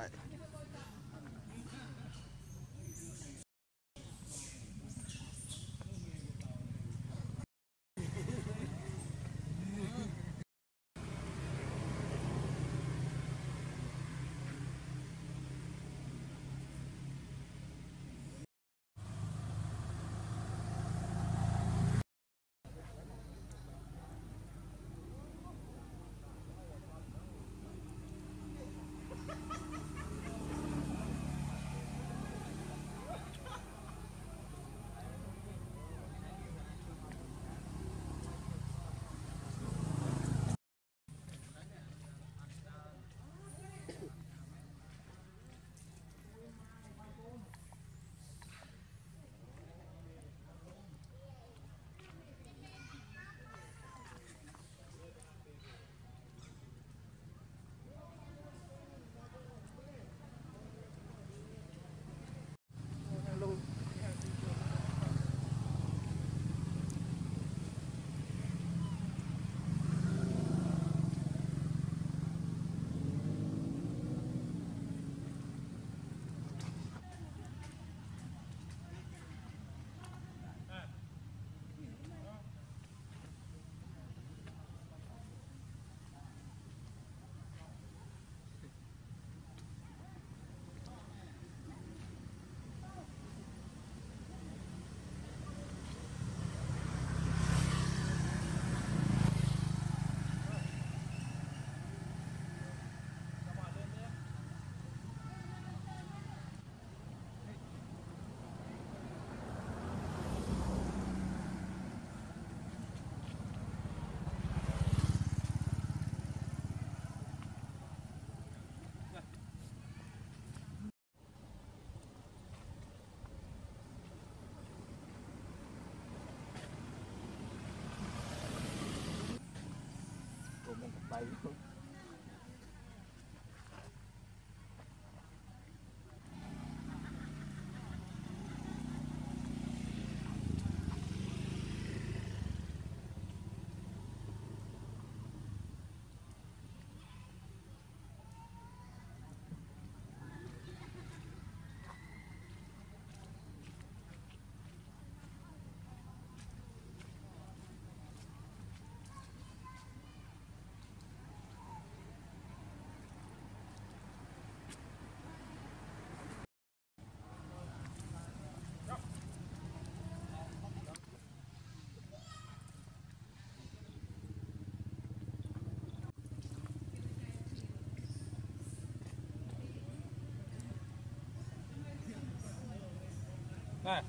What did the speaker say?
lại you. 哎